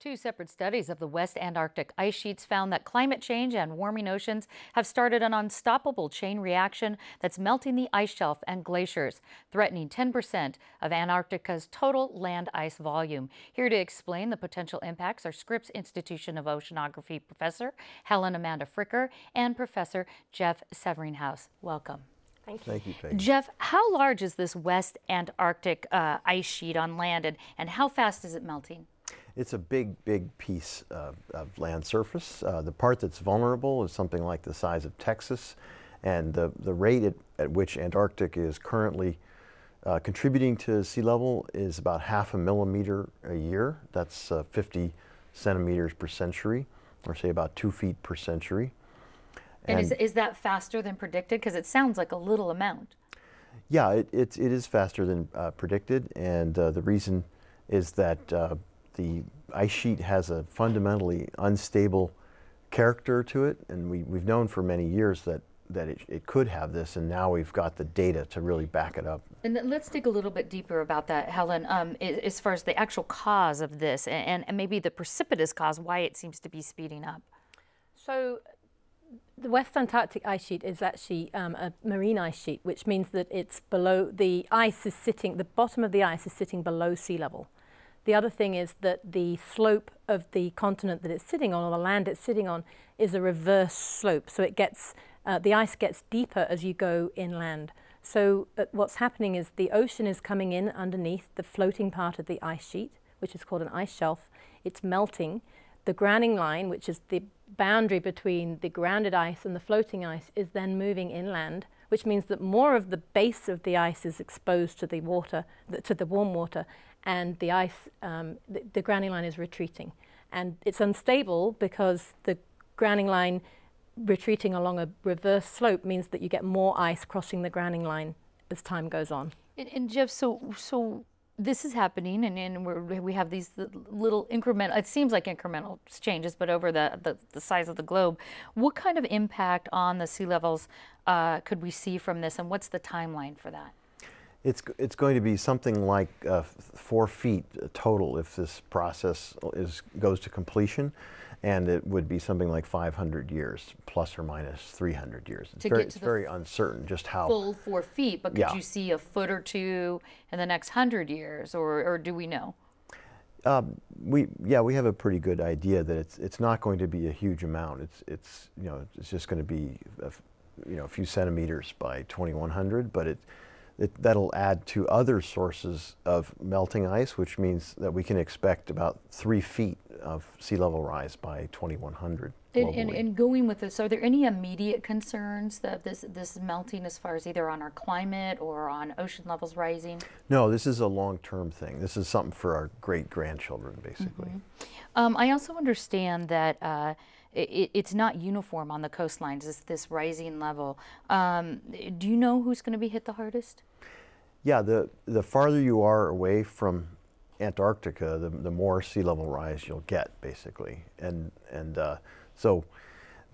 Two separate studies of the West Antarctic ice sheets found that climate change and warming oceans have started an unstoppable chain reaction that's melting the ice shelf and glaciers, threatening 10% of Antarctica's total land ice volume. Here to explain the potential impacts are Scripps Institution of Oceanography professor Helen Amanda Fricker and Professor Jeff Severinghaus. Welcome. Thank you. Thank you, Peggy. Jeff, how large is this West Antarctic uh, ice sheet on land and, and how fast is it melting? It's a big, big piece of, of land surface. Uh, the part that's vulnerable is something like the size of Texas, and the, the rate at, at which Antarctic is currently uh, contributing to sea level is about half a millimeter a year. That's uh, 50 centimeters per century, or say about two feet per century. And, and is, is that faster than predicted? Because it sounds like a little amount. Yeah, it, it, it is faster than uh, predicted, and uh, the reason is that uh, the ice sheet has a fundamentally unstable character to it, and we, we've known for many years that, that it, it could have this, and now we've got the data to really back it up. And let's dig a little bit deeper about that, Helen, um, as far as the actual cause of this and, and maybe the precipitous cause, why it seems to be speeding up. So the West Antarctic ice sheet is actually um, a marine ice sheet, which means that it's below, the ice is sitting, the bottom of the ice is sitting below sea level. The other thing is that the slope of the continent that it's sitting on, or the land it's sitting on, is a reverse slope. So it gets, uh, the ice gets deeper as you go inland. So uh, what's happening is the ocean is coming in underneath the floating part of the ice sheet, which is called an ice shelf. It's melting. The grounding line, which is the boundary between the grounded ice and the floating ice, is then moving inland, which means that more of the base of the ice is exposed to the water, to the warm water, and the ice, um, the, the grounding line is retreating. And it's unstable because the grounding line retreating along a reverse slope means that you get more ice crossing the grounding line as time goes on. And, and Jeff, so so this is happening, and, and we have these little incremental. It seems like incremental changes, but over the, the, the size of the globe. What kind of impact on the sea levels uh, could we see from this, and what's the timeline for that? It's, it's going to be something like uh, four feet total if this process is, goes to completion, and it would be something like 500 years, plus or minus 300 years. It's, very, it's very uncertain just how. Full four feet, but could yeah. you see a foot or two in the next 100 years, or, or do we know? Um, we yeah we have a pretty good idea that it's it's not going to be a huge amount. It's it's you know it's just going to be a, you know a few centimeters by 2100, but it it, that'll add to other sources of melting ice, which means that we can expect about three feet of sea level rise by 2100. And, and, and, going with this, are there any immediate concerns that this this melting, as far as either on our climate or on ocean levels rising? No, this is a long-term thing. This is something for our great grandchildren, basically. Mm-hmm. Um, I also understand that. Uh, it, it's not uniform on the coastlines. It's this rising level. Um, do you know who's going to be hit the hardest? Yeah, the, the farther you are away from Antarctica, the, the more sea level rise you'll get, basically. And, and uh, so,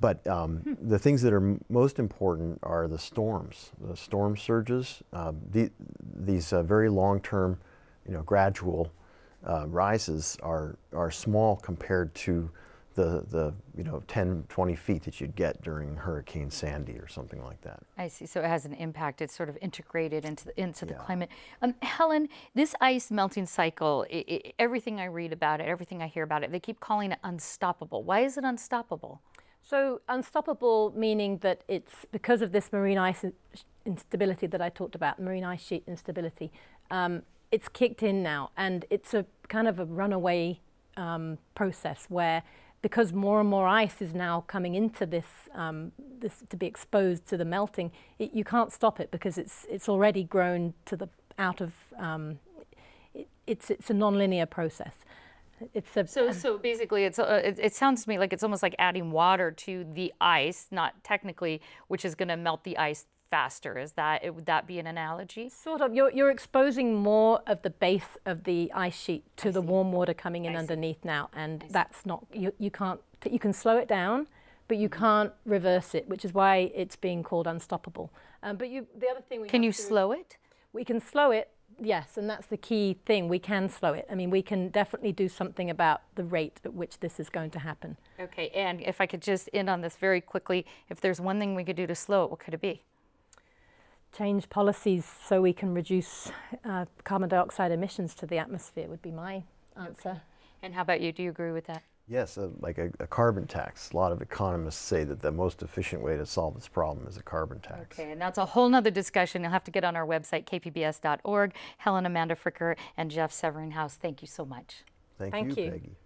but um, hmm. the things that are most important are the storms, the storm surges. Uh, the, these uh, very long term, you know, gradual uh, rises are, are small compared to the, the you know 10 20 feet that you'd get during hurricane sandy or something like that. I see. So it has an impact. It's sort of integrated into the, into the yeah. climate. Um, helen this ice melting cycle it, it, everything i read about it everything i hear about it they keep calling it unstoppable. Why is it unstoppable? So unstoppable meaning that it's because of this marine ice instability that i talked about marine ice sheet instability. Um, it's kicked in now and it's a kind of a runaway um, process where because more and more ice is now coming into this, um, this to be exposed to the melting, it, you can't stop it because it's it's already grown to the out of um, it, it's it's a nonlinear process. It's a, so so basically it's uh, it, it, sounds to me like it's almost like adding water to the ice, not technically, which is going to melt the ice faster. Is that it, would that be an analogy? Sort of. You're you're exposing more of the base of the ice sheet to I the see. warm water coming in I underneath see. now, and that's not you. You can't. You can slow it down, but you mm-hmm. can't reverse it, which is why it's being called unstoppable. Um, but you, the other thing we can you slow it? We can slow it yes, and that's the key thing. We can slow it. I mean, we can definitely do something about the rate at which this is going to happen. Okay, and if I could just end on this very quickly, if there's one thing we could do to slow it, what could it be? Change policies so we can reduce uh, carbon dioxide emissions to the atmosphere would be my answer. And how about you? Do you agree with that? Yes, uh, like a, a carbon tax. A lot of economists say that the most efficient way to solve this problem is a carbon tax. Okay, and that's a whole nother discussion. You'll have to get on our website, kpbs.org. Helen Amanda Fricker and Jeff Severinghaus, thank you so much. Thank, Thank you, you. Peggy.